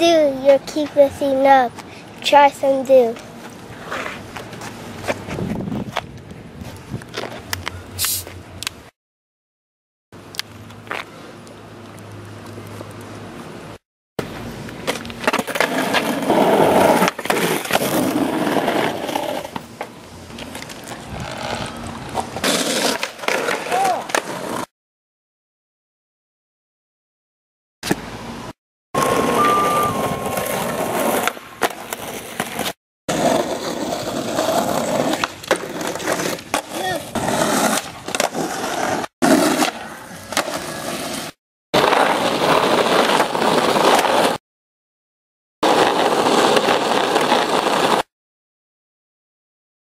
do, your keepeth up? Try some do.